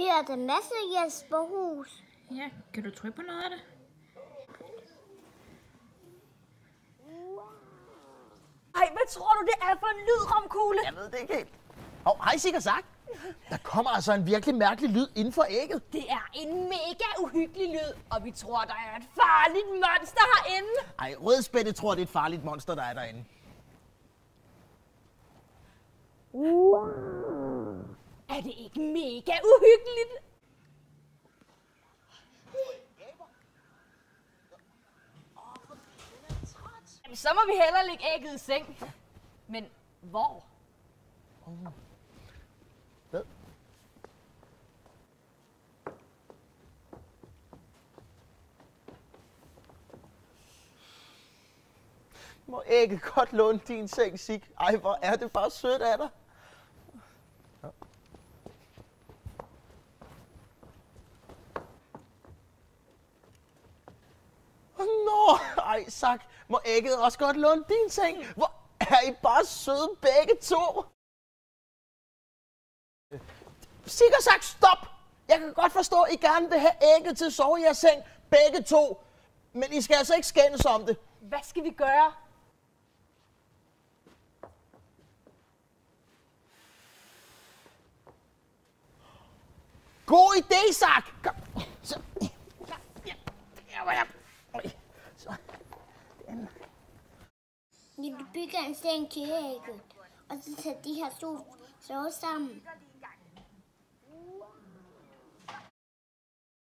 Her er der masser af Jesperhus. Ja, kan du trykke på noget af det? Ej, hvad tror du, det er for en lyd, Romkugle? Jeg ved det ikke helt. Hov, hej Sikker Sak. Der kommer altså en virkelig mærkelig lyd inden for ægget. Det er en mega uhyggelig lyd, og vi tror, der er et farligt monster herinde. Ej, rødspætte tror, det er et farligt monster, der er derinde. Er det ikke mega uhyggeligt? Jamen, så må vi hellere lægge ægget i seng. Men hvor? Hvad? Må ægget godt låne din seng, Sig? Ej, hvor er det bare sødt af dig. Nå, ej, Sak, må ægget også godt låne din seng? Hvor er I bare søde begge to? Sikker sagt, stop! Jeg kan godt forstå, at I gerne vil have ægget til at sove i jeres seng, begge to. Men I skal altså ikke skændes om det. Hvad skal vi gøre? God idé, Sak! Kom. Så. Ja, ja, der var jeg. Oj, Så. Den. Vi bygger en seng til ægget. Og så tager de her to sove sammen.